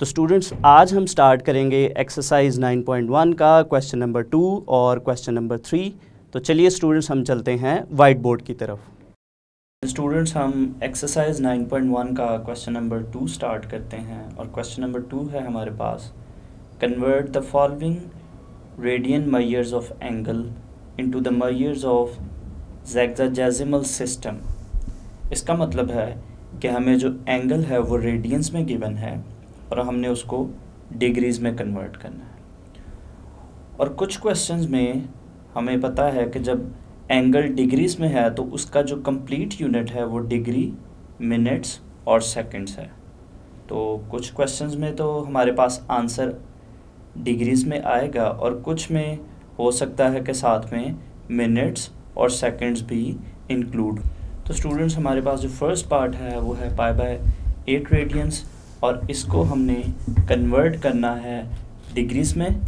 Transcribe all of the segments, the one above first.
तो स्टूडेंट्स आज हम स्टार्ट करेंगे एक्सरसाइज 9.1 का क्वेश्चन नंबर टू और क्वेश्चन नंबर थ्री तो चलिए स्टूडेंट्स हम चलते हैं वाइट बोर्ड की तरफ़. स्टूडेंट्स हम एक्सरसाइज 9.1 का क्वेश्चन नंबर टू स्टार्ट करते हैं और क्वेश्चन नंबर टू है हमारे पास. Convert the following radian measures of angle into the measures of sexagesimal system इसका मतलब है कि हमें जो एंगल है वो रेडियंस में गिवन है. और हमने उसको डिग्रीज़ में कन्वर्ट करना है। और कुछ क्वेश्चंस में हमें पता है कि जब एंगल डिग्रीज़ में है तो उसका जो कंप्लीट यूनिट है, वो डिग्री मिनट्स और सेकंड्स है। तो कुछ क्वेश्चंस में तो हमारे पास आंसर डिग्रीज़ में आएगा और कुछ में हो सकता है कि साथ में मिनट्स और सेकंड्स भी इंक्लूड तो स्टूडेंट्स हमारे पास जो फ़र्स्ट पार्ट है, वो है पाई बाय एट रेडियंस और इसको हमने कन्वर्ट करना है डिग्रीज़ में।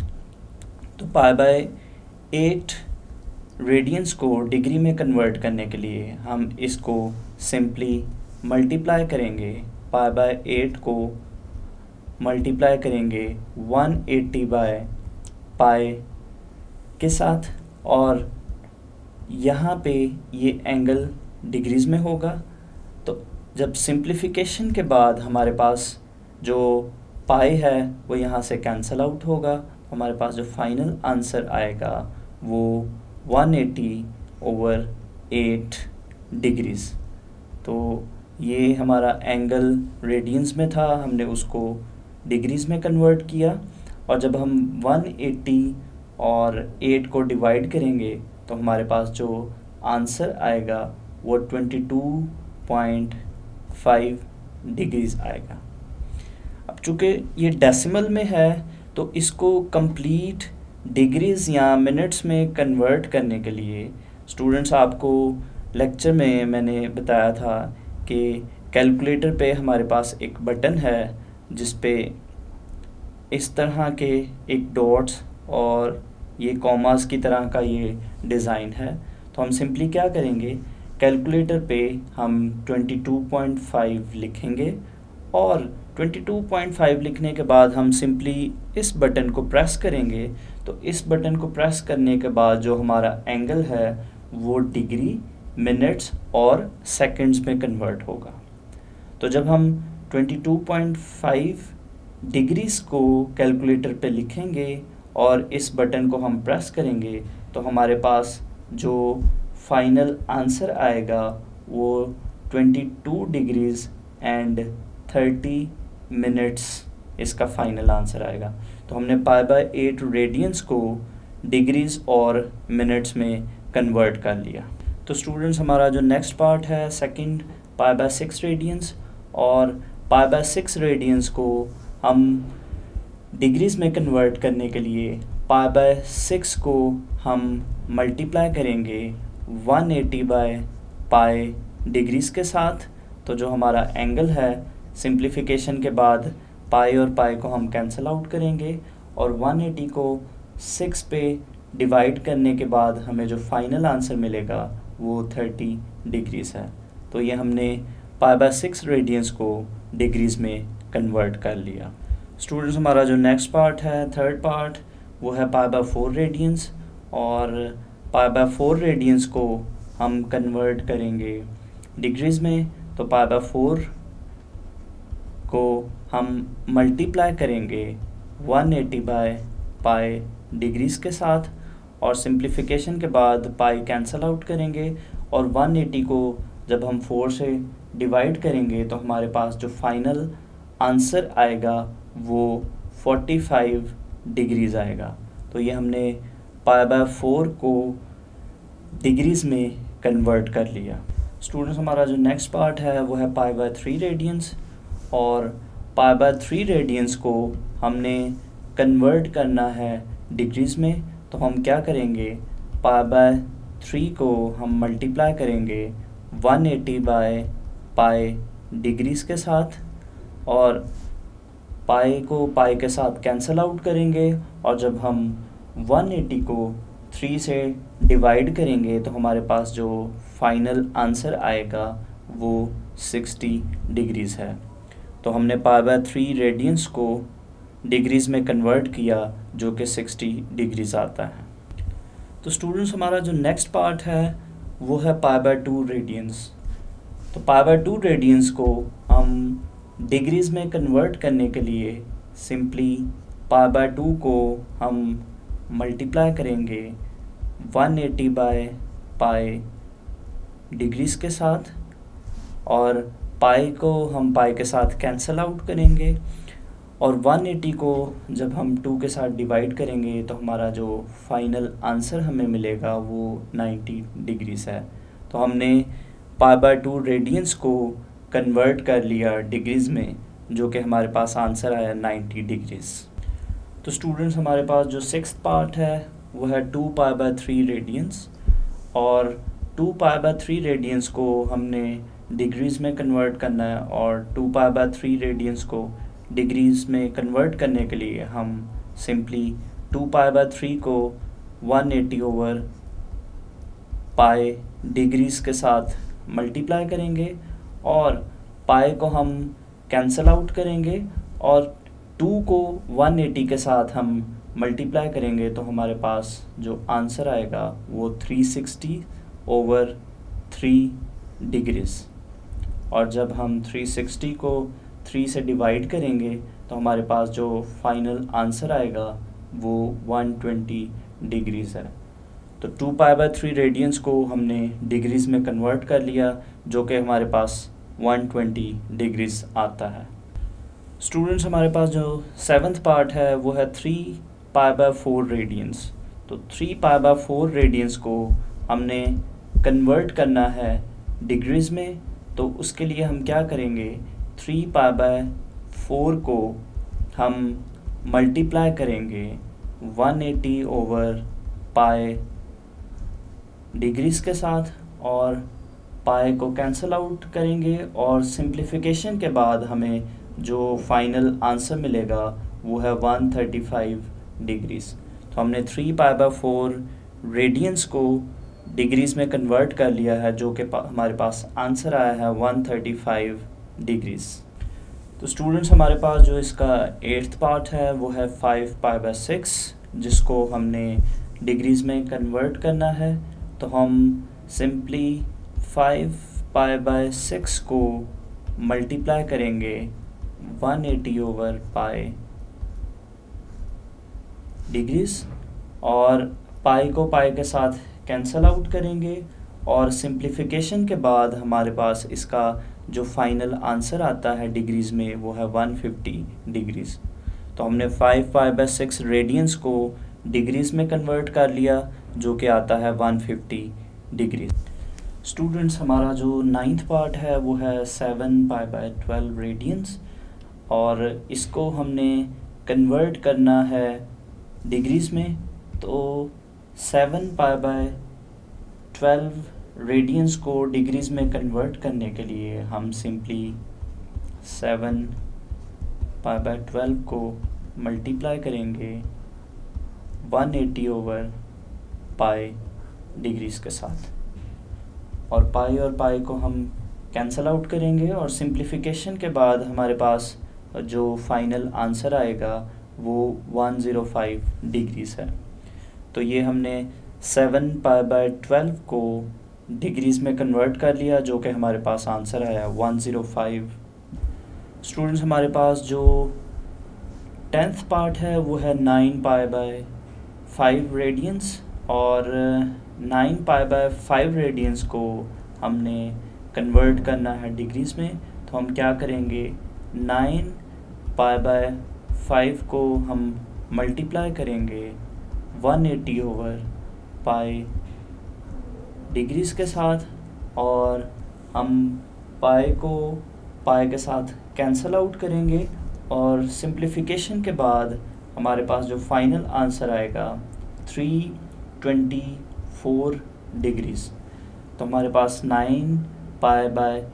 तो पाई बाय एट रेडियंस को डिग्री में कन्वर्ट करने के लिए हम इसको सिंपली मल्टीप्लाई करेंगे। पाई बाय एट को मल्टीप्लाई करेंगे 180 एट्टी बाय पाए के साथ। और यहाँ पे ये एंगल डिग्रीज़ में होगा। तो जब सिंप्लीफिकेशन के बाद हमारे पास जो पाई है, वो यहाँ से कैंसिल आउट होगा। हमारे पास जो फाइनल आंसर आएगा, वो 180 ओवर 8 डिग्रीज़ तो ये हमारा एंगल रेडियंस में था, हमने उसको डिग्रीज़ में कन्वर्ट किया। और जब हम 180 और 8 को डिवाइड करेंगे तो हमारे पास जो आंसर आएगा, वो 22.5 डिग्रीज़ आएगा। अब चूँकि ये डेसिमल में है तो इसको कंप्लीट डिग्रीज़ या मिनट्स में कन्वर्ट करने के लिए स्टूडेंट्स आपको लेक्चर में मैंने बताया था कि कैलकुलेटर पे हमारे पास एक बटन है, जिस पे इस तरह के एक डॉट्स और ये कॉमास की तरह का ये डिज़ाइन है। तो हम सिंपली क्या करेंगे? कैलकुलेटर पे हम 22.5 लिखेंगे। और 22.5 लिखने के बाद हम सिंपली इस बटन को प्रेस करेंगे तो इस बटन को प्रेस करने के बाद जो हमारा एंगल है, वो डिग्री मिनट्स और सेकंड्स में कन्वर्ट होगा। तो जब हम 22.5 डिग्रीज को कैलकुलेटर पे लिखेंगे और इस बटन को हम प्रेस करेंगे तो हमारे पास जो फाइनल आंसर आएगा, वो 22 डिग्रीज एंड 30 मिनट्स इसका फाइनल आंसर आएगा। तो हमने पाई बाय एट रेडियंस को डिग्रीज और मिनट्स में कन्वर्ट कर लिया। तो स्टूडेंट्स हमारा जो नेक्स्ट पार्ट है second pi by six radians और पाई बाय सिक्स रेडियंस को हम डिग्रीज में कन्वर्ट करने के लिए पाई बाय सिक्स को हम मल्टीप्लाई करेंगे 180 एटी बाय पाए डिग्रीज के साथ। तो जो हमारा एंगल है सिंप्लीफिकेशन के बाद पाई और पाई को हम कैंसिल आउट करेंगे और 180 को 6 पे डिवाइड करने के बाद हमें जो फाइनल आंसर मिलेगा वो 30 डिग्रीज है। तो ये हमने पाई बाय सिक्स रेडियंस को डिग्रीज में कन्वर्ट कर लिया। स्टूडेंट्स हमारा जो नेक्स्ट पार्ट है थर्ड पार्ट वो है पाई बाय फोर रेडियंस और पाई बाय फोर रेडियंस को हम कन्वर्ट करेंगे डिग्रीज में। तो पाई बाय फोर को हम मल्टीप्लाई करेंगे 180 एटी बाय पाई डिग्रीज़ के साथ और सिंप्लीफिकेशन के बाद पाई कैंसिल आउट करेंगे और 180 को जब हम फोर से डिवाइड करेंगे तो हमारे पास जो फाइनल आंसर आएगा वो 45 डिग्रीज़ आएगा। तो ये हमने पाई बाय फोर को डिग्रीज़ में कन्वर्ट कर लिया। स्टूडेंट्स हमारा जो नेक्स्ट पार्ट है, वो है पाई बाय थ्री रेडियंस और पाई बाय थ्री रेडियंस को हमने कन्वर्ट करना है डिग्रीज़ में तो हम क्या करेंगे? पाई बाय थ्री को हम मल्टीप्लाई करेंगे 180 एटी बाय पाई डिग्रीज़ के साथ और पाई को पाई के साथ कैंसिल आउट करेंगे और जब हम 180 को 3 से डिवाइड करेंगे तो हमारे पास जो फाइनल आंसर आएगा वो 60 डिग्रीज़ है। तो हमने पाई बाय थ्री रेडियंस को डिग्रीज़ में कन्वर्ट किया, जो कि सिक्सटी डिग्रीज़ आता है। तो स्टूडेंट्स हमारा जो नेक्स्ट पार्ट है, वो है पाई बाय टू रेडियंस तो पाई बाय टू रेडियंस को हम डिग्रीज़ में कन्वर्ट करने के लिए सिंपली पाई बाय टू को हम मल्टीप्लाई करेंगे 180 एटी बाय पाई डिग्रीज़ के साथ, और पाई को हम पाई के साथ कैंसिल आउट करेंगे और 180 को जब हम टू के साथ डिवाइड करेंगे तो हमारा जो फाइनल आंसर हमें मिलेगा वो 90 डिग्रीज़ है। तो हमने पाई बाय टू रेडियंस को कन्वर्ट कर लिया डिग्रीज़ में, जो कि हमारे पास आंसर आया 90 डिग्रीज़ तो स्टूडेंट्स हमारे पास जो सिक्स पार्ट है, वो है two pi by three radians और two pi by three radians को हमने डिग्रीज़ में कन्वर्ट करना है और two pi by three radians को डिग्रीज़ में कन्वर्ट करने के लिए हम simply two pi by three को one eighty over pi degrees के साथ मल्टीप्लाई करेंगे और पाए को हम कैंसल आउट करेंगे और टू को 180 के साथ हम मल्टीप्लाई करेंगे तो हमारे पास जो आंसर आएगा वो 360 ओवर थ्री डिग्रीज और जब हम 360 को 3 से डिवाइड करेंगे तो हमारे पास जो फाइनल आंसर आएगा, वो 120 डिग्रीज़ है। तो two pi by three radians को हमने डिग्रीज़ में कन्वर्ट कर लिया, जो कि हमारे पास 120 डिग्रीज़ आता है। स्टूडेंट्स हमारे पास जो सेवन्थ पार्ट है, वो है three pi by four radians तो three pi by four radians को हमने कन्वर्ट करना है डिग्रीज़ में तो उसके लिए हम क्या करेंगे? थ्री पाई बाय फोर को हम मल्टीप्लाई करेंगे 180 ओवर पाए डिग्रीज़ के साथ और पाए को कैंसिल आउट करेंगे और सिंप्लीफिकेशन के बाद हमें जो फाइनल आंसर मिलेगा वो है 135 डिग्रीज़ तो हमने three pi by four radians को डिग्रीज़ में कन्वर्ट कर लिया है जो कि पा, हमारे पास आंसर आया है 135 डिग्रीज़ तो स्टूडेंट्स हमारे पास जो इसका एट्थ पार्ट है वो है फाइव पाई बाय सिक्स जिसको हमने डिग्रीज़ में कन्वर्ट करना है तो हम simply five pi by six को मल्टीप्लाई करेंगे 180 ओवर पाई डिग्रीज और पाई को पाई के साथ कैंसल आउट करेंगे और सिंप्लीफिकेशन के बाद हमारे पास इसका जो फाइनल आंसर आता है डिग्रीज़ में, वो है 150 डिग्रीज़ तो हमने five pi by six radians को डिग्रीज़ में कन्वर्ट कर लिया, जो कि आता है 150 डिग्री स्टूडेंट्स हमारा जो नाइन्थ पार्ट है, वो है seven pi by twelve radians और इसको हमने कन्वर्ट करना है डिग्रीज़ में तो seven pi by twelve radians को डिग्रीज़ में कन्वर्ट करने के लिए हम simply seven pi by twelve को मल्टीप्लाई करेंगे one eighty over pi degrees के साथ। और पाई और पाई को हम कैंसल आउट करेंगे और सिंप्लीफिकेशन के बाद हमारे पास जो फाइनल आंसर आएगा वो 105 डिग्रीज है। तो ये हमने सेवन पाई बाय ट्वेल्व को डिग्रीज़ में कन्वर्ट कर लिया, जो कि हमारे पास आंसर आया 105 स्टूडेंट्स हमारे पास जो टेंथ पार्ट है, वो है nine pi by five radians और nine pi by five radians को हमने कन्वर्ट करना है डिग्रीज़ में। तो हम क्या करेंगे? नाइन पाई बाय फाइव को हम मल्टीप्लाई करेंगे one eighty over pi degrees के साथ और हम पाए को पाए के साथ कैंसल आउट करेंगे और सिंप्लीफिकेशन के बाद हमारे पास जो फाइनल आंसर आएगा थ्री ट्वेंटी फोर डिग्रीज़ तो हमारे पास nine pi by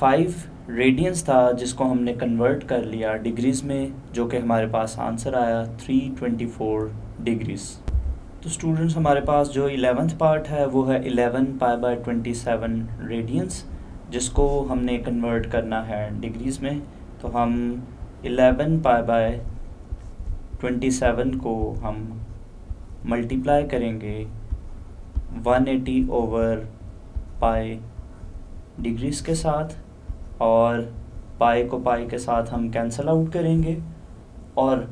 five radians था जिसको हमने कन्वर्ट कर लिया डिग्रीज़ में, जो कि हमारे पास आंसर आया थ्री ट्वेंटी फोर डिग्रीज़ तो स्टूडेंट्स हमारे पास जो इलेवेंथ पार्ट है, वो है eleven pi by twenty seven radians जिसको हमने कन्वर्ट करना है डिग्रीज़ में। तो हम 11 पाई बाय 27 को हम मल्टीप्लाई करेंगे one eighty over pi degrees के साथ, और पाई को पाई के साथ हम कैंसल आउट करेंगे। और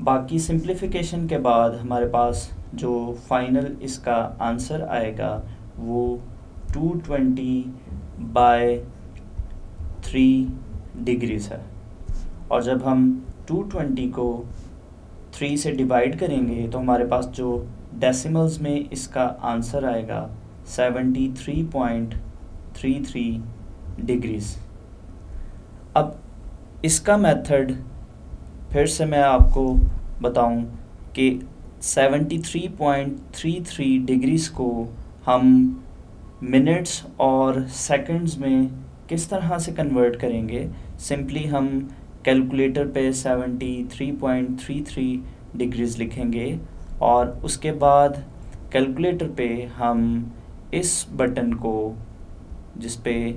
बाकी सिंप्लीफिकेशन के बाद हमारे पास जो फाइनल इसका आंसर आएगा, वो 220 ट्वेंटी बाय थ्री डिग्रीज है। और जब हम 220 को थ्री से डिवाइड करेंगे तो हमारे पास जो डेसिमल्स में इसका आंसर आएगा 73.33 डिग्रीज अब इसका मेथड फिर से मैं आपको बताऊँ कि 73.33 डिग्रीज को हम मिनट्स और सेकंड्स में किस तरह से कन्वर्ट करेंगे? सिंपली हम कैलकुलेटर पे 73.33 डिग्रीज लिखेंगे और उसके बाद कैलकुलेटर पे हम इस बटन को जिस पे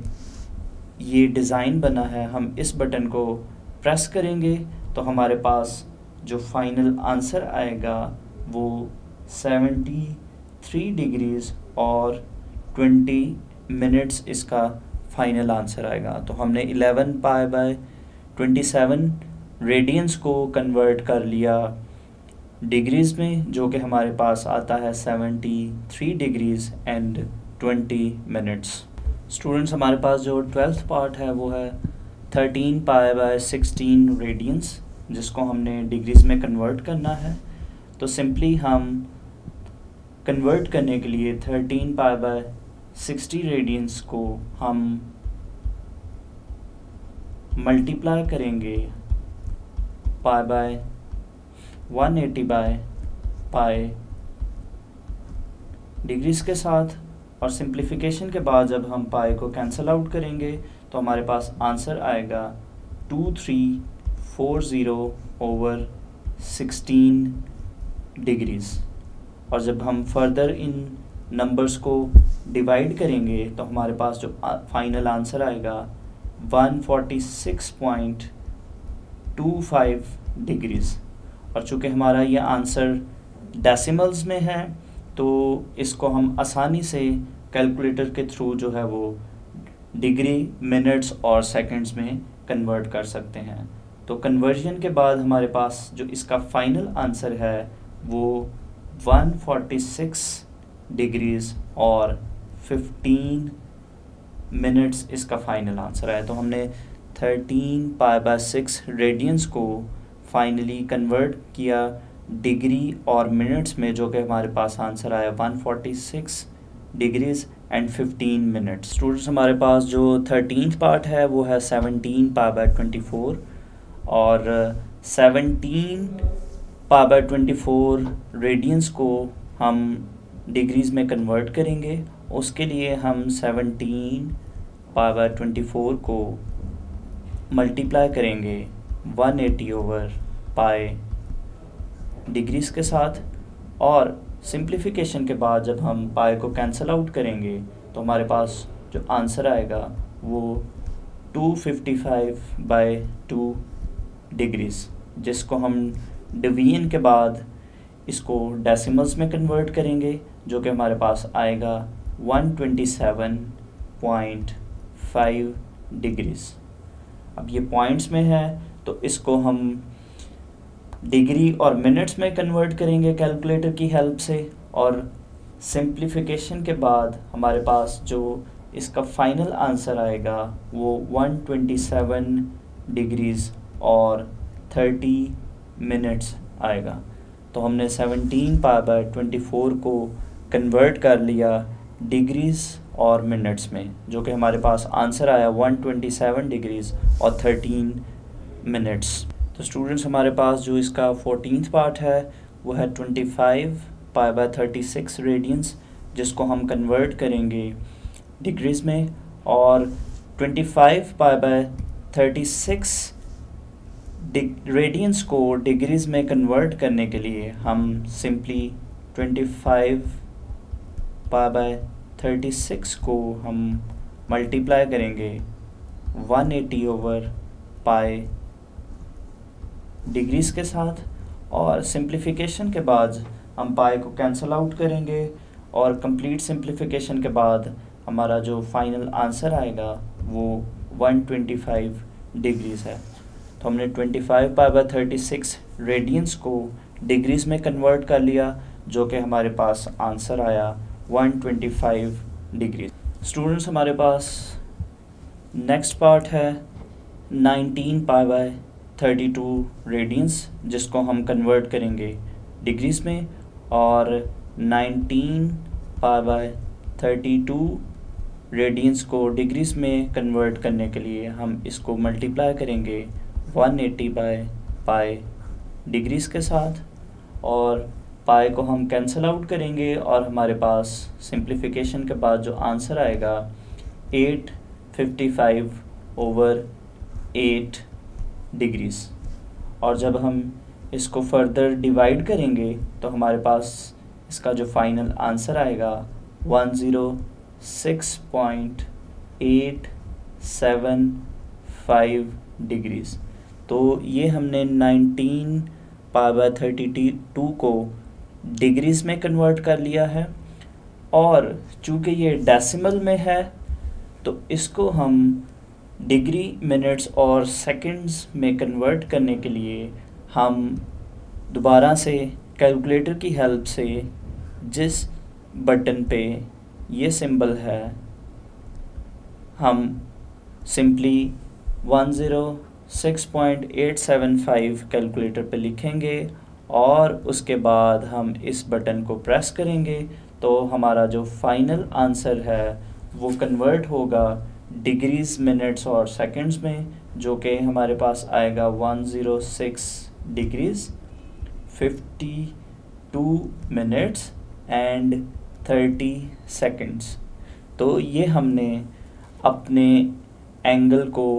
ये डिज़ाइन बना है, हम इस बटन को प्रेस करेंगे तो हमारे पास जो फाइनल आंसर आएगा वो 73 डिग्रीज और 20 मिनट्स इसका फाइनल आंसर आएगा। तो हमने 11 पाए बाय 27 रेडियंस को कन्वर्ट कर लिया डिग्रीज़ में, जो कि हमारे पास आता है 73 डिग्रीज़ एंड 20 मिनट्स स्टूडेंट्स हमारे पास जो ट्वेल्थ पार्ट है, वो है thirteen pi by sixteen radiance जिसको हमने डिग्रीज़ में कन्वर्ट करना है। तो सिंपली हम कन्वर्ट करने के लिए thirteen pi by sixty radiance को हम मल्टीप्लाई करेंगे pi by one eighty by pi degrees के साथ। और सिंप्लीफिकेशन के बाद जब हम पाई को कैंसिल आउट करेंगे तो हमारे पास आंसर आएगा two three four zero over sixteen degrees और जब हम फर्दर इन नंबर्स को डिवाइड करेंगे तो हमारे पास जो फाइनल आंसर आएगा one forty six point two five degrees और चूँकि हमारा ये आंसर डेसिमल्स में है तो इसको हम आसानी से कैलकुलेटर के थ्रू जो है वो डिग्री मिनट्स और सेकंड्स में कन्वर्ट कर सकते हैं। तो कन्वर्जन के बाद हमारे पास जो इसका फाइनल आंसर है, वो 146 डिग्रीज और 15 मिनट्स इसका फाइनल आंसर है। तो हमने 13 पाई बाय सिक्स रेडियंस को फाइनली कन्वर्ट किया। डिग्री और मिनट्स में, जो कि हमारे पास आंसर आया 146 डिग्रीज एंड 15 मिनट्स स्टूडेंट्स हमारे पास जो थर्टीन पार्ट है, वो है 17 पा बाय 24 और 17 पा बाय 24 रेडियंस को हम डिग्रीज़ में कन्वर्ट करेंगे। उसके लिए हम 17 पा बाय 24 को मल्टीप्लाई करेंगे 180 ओवर पाए डिग्रीज़ के साथ और सिंप्लीफिकेशन के बाद जब हम पाए को कैंसिल आउट करेंगे तो हमारे पास जो आंसर आएगा वो 255 fifty five by two degrees जिसको हम डिवीज़न के बाद इसको डेसिमल्स में कन्वर्ट करेंगे, जो कि हमारे पास आएगा 127.5 डिग्रीज़ अब ये पॉइंट्स में है तो इसको हम डिग्री और मिनट्स में कन्वर्ट करेंगे कैलकुलेटर की हेल्प से और सिंप्लीफिकेशन के बाद हमारे पास जो इसका फाइनल आंसर आएगा वो 127 डिग्रीज़ और 30 मिनट्स आएगा। तो हमने 17 पाई बाय 24 को कन्वर्ट कर लिया डिग्रीज़ और मिनट्स में, जो कि हमारे पास आंसर आया 127 डिग्रीज़ और 13 मिनट्स। तो स्टूडेंट्स हमारे पास जो इसका फोर्टीन पार्ट है, वो है twenty five pi by thirty six radians जिसको हम कन्वर्ट करेंगे डिग्रीज़ में, और twenty five pi by thirty six radians को डिग्रीज़ में कन्वर्ट करने के लिए हम simply twenty five pi by thirty six को हम मल्टीप्लाई करेंगे one eighty over pi degrees के साथ और सिंप्लीफिकेशन के बाद हम पाए को कैंसिल आउट करेंगे और कंप्लीट सिंप्लीफिकेशन के बाद हमारा जो फाइनल आंसर आएगा वो 125 डिग्रीज है। तो हमने 25 five pi by thirty radians को डिग्रीज में कन्वर्ट कर लिया, जो कि हमारे पास आंसर आया 125 डिग्री स्टूडेंट्स हमारे पास नेक्स्ट पार्ट है 19 पाई बाय 32 रेडियंस जिसको हम कन्वर्ट करेंगे डिग्रीज में, और 19 पाई बाय 32 रेडियंस को डिग्रीज में कन्वर्ट करने के लिए हम इसको मल्टीप्लाई करेंगे 180 एटी बाय पाए डिग्रीज के साथ, और पाए को हम कैंसिल आउट करेंगे, और हमारे पास सिंप्लीफिकेशन के बाद जो आंसर आएगा 855 ओवर 8 डिग्रीज और जब हम इसको फर्दर डिवाइड करेंगे तो हमारे पास इसका जो फाइनल आंसर आएगा one zero six point eight seven five degrees तो ये हमने नाइनटीन पावर थर्टी टू को डिग्रीज़ में कन्वर्ट कर लिया है। और चूँकि ये डेसिमल में है तो इसको हम डिग्री, मिनट्स और सेकंड्स में कन्वर्ट करने के लिए हम दोबारा से कैलकुलेटर की हेल्प से जिस बटन पे ये सिंबल है, हम simply one zero six point eight seven five calculator पे लिखेंगे और उसके बाद हम इस बटन को प्रेस करेंगे तो हमारा जो फाइनल आंसर है वो कन्वर्ट होगा। डिग्रीज मिनट्स और सेकंड्स में, जो कि हमारे पास आएगा one zero six degrees fifty two minutes and thirty seconds तो ये हमने अपने एंगल को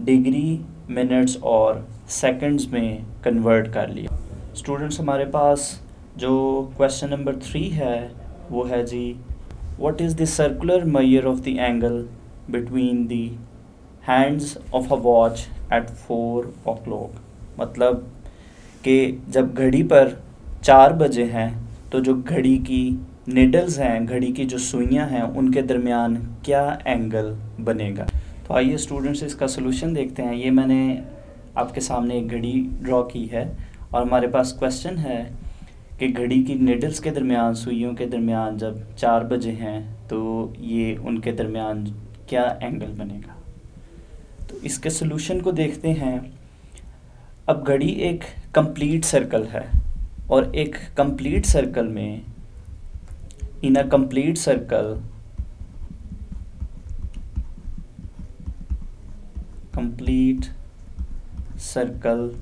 डिग्री मिनट्स और सेकंड्स में कन्वर्ट कर लिया। स्टूडेंट्स हमारे पास जो क्वेश्चन नंबर थ्री है, वो है जी what is the circular measure of the angle between the hands of a watch at four o'clock मतलब कि जब घड़ी पर चार बजे हैं तो जो घड़ी की निडल्स हैं, घड़ी की जो सुइयाँ हैं, उनके दरमियान क्या एंगल बनेगा? तो आइए स्टूडेंट्स इसका सोल्यूशन देखते हैं। ये मैंने आपके सामने एक घड़ी ड्रॉ की है और हमारे पास क्वेश्चन है कि घड़ी की निडल्स के दरमियान, सुइयों के दरमियान जब चार बजे हैं तो ये उनके दरमियान क्या एंगल बनेगा? तो इसके सोल्यूशन को देखते हैं। अब घड़ी एक कंप्लीट सर्कल है और एक कंप्लीट सर्कल में in a complete circle complete circle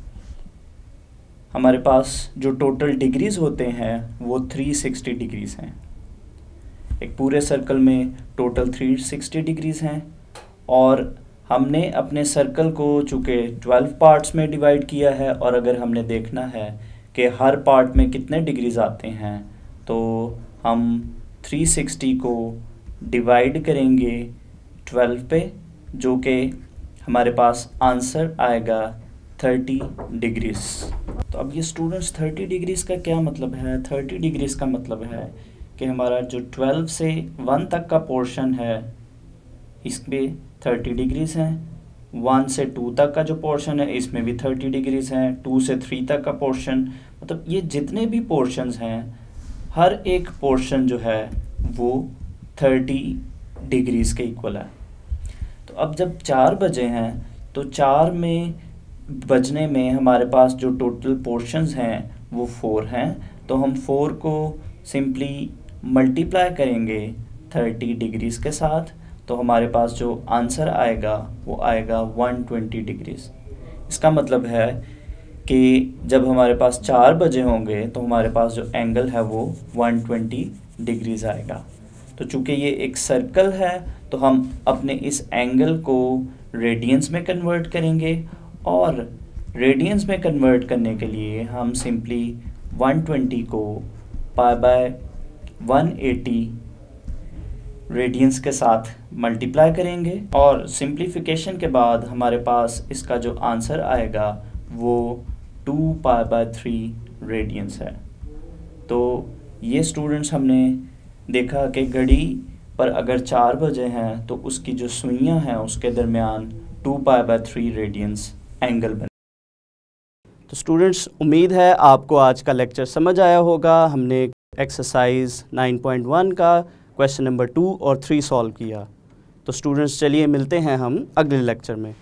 हमारे पास जो टोटल डिग्रीज होते हैं, वो 360 डिग्रीज हैं। एक पूरे सर्कल में टोटल 360 डिग्रीज हैं। और हमने अपने सर्कल को चूँकि 12 पार्ट्स में डिवाइड किया है, और अगर हमने देखना है कि हर पार्ट में कितने डिग्रीज आते हैं तो हम 360 को डिवाइड करेंगे 12 पे, जो कि हमारे पास आंसर आएगा 30 डिग्रीज तो अब ये स्टूडेंट्स 30 डिग्रीज का क्या मतलब है? 30 डिग्रीज का मतलब है कि हमारा जो 12 से 1 तक का पोर्शन है, इसमें 30 डिग्रीज हैं। वन से टू तक का जो पोर्शन है, इसमें भी थर्टी डिग्रीज हैं। टू से थ्री तक का पोर्शन मतलब ये जितने भी पोर्शंस हैं, हर एक पोर्शन जो है, वो थर्टी डिग्रीज के इक्वल है। तो अब जब चार बजे हैं तो चार में, बजने में हमारे पास जो टोटल पोर्शंस हैं, वो फोर हैं। तो हम फोर को सिंपली मल्टीप्लाई करेंगे थर्टी डिग्रीज के साथ तो हमारे पास जो आंसर आएगा, वो आएगा वन ट्वेंटी डिग्रीज इसका मतलब है कि जब हमारे पास चार बजे होंगे तो हमारे पास जो एंगल है वो 120 डिग्रीज आएगा. तो चूँकि ये एक सर्कल है तो हम अपने इस एंगल को रेडियंस में कन्वर्ट करेंगे और रेडियंस में कन्वर्ट करने के लिए हम सिंपली 120 को पाई बाय 180 रेडियंस के साथ मल्टीप्लाई करेंगे और सिंप्लीफिकेशन के बाद हमारे पास इसका जो आंसर आएगा वो two pi by three radians है। तो ये स्टूडेंट्स हमने देखा कि घड़ी पर अगर चार बजे हैं तो उसकी जो सुइयाँ हैं, उसके दरमियान two pi by three radians angle बने। तो स्टूडेंट्स उम्मीद है आपको आज का लेक्चर समझ आया होगा। हमने एक्सरसाइज 9.1 का क्वेश्चन नंबर टू और थ्री सॉल्व किया। तो स्टूडेंट्स चलिए मिलते हैं हम अगले लेक्चर में।